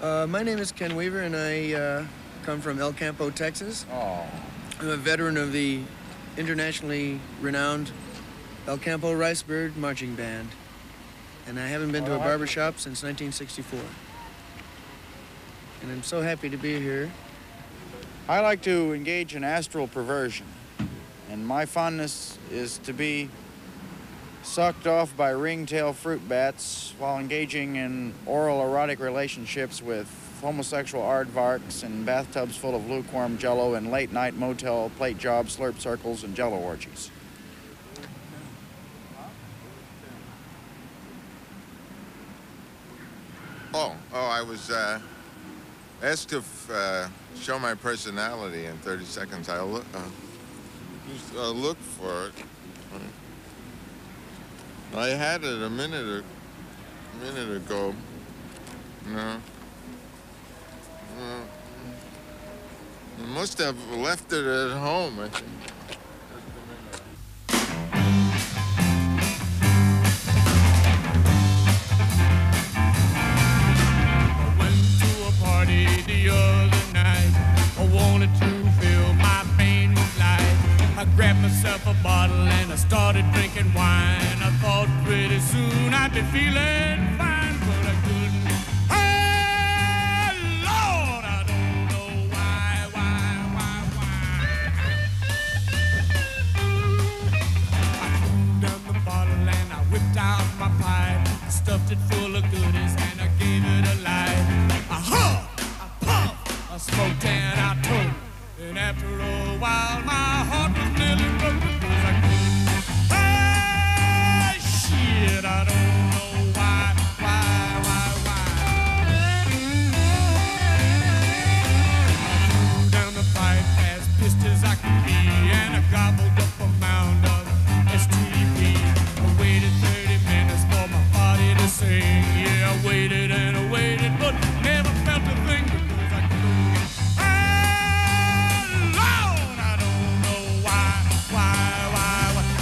Uh, my name is Ken Weaver, and I uh, come from El Campo, Texas. Oh. I'm a veteran of the internationally renowned El Campo Ricebird Marching Band, and I haven't been to a barber shop since 1964. And I'm so happy to be here. I like to engage in astral perversion, and my fondness is to be sucked off by ringtail fruit bats while engaging in oral erotic relationships with homosexual aardvarks in bathtubs full of lukewarm jello and late night motel plate job slurp circles and jello orgies. Oh, oh, I was uh, asked to uh, show my personality in 30 seconds. I'll look, uh, uh, look for it. I had it a minute, a minute ago. No. Must have left it at home, I think. Grabbed myself a bottle and I started drinking wine. I thought pretty soon I'd be feeling fine, but I couldn't. Hey, Lord, I don't know why, why, why, why. I threw down the bottle and I whipped out my pipe. Stuffed it full of goodies and I gave it a light. I huffed, I puffed, I smoked and I told. And after a while,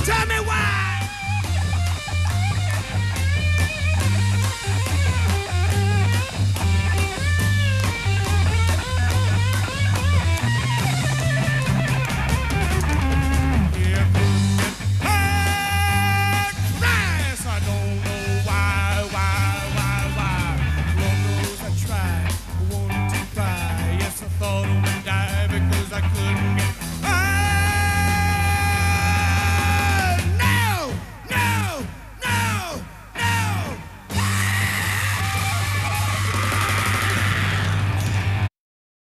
Tell me why.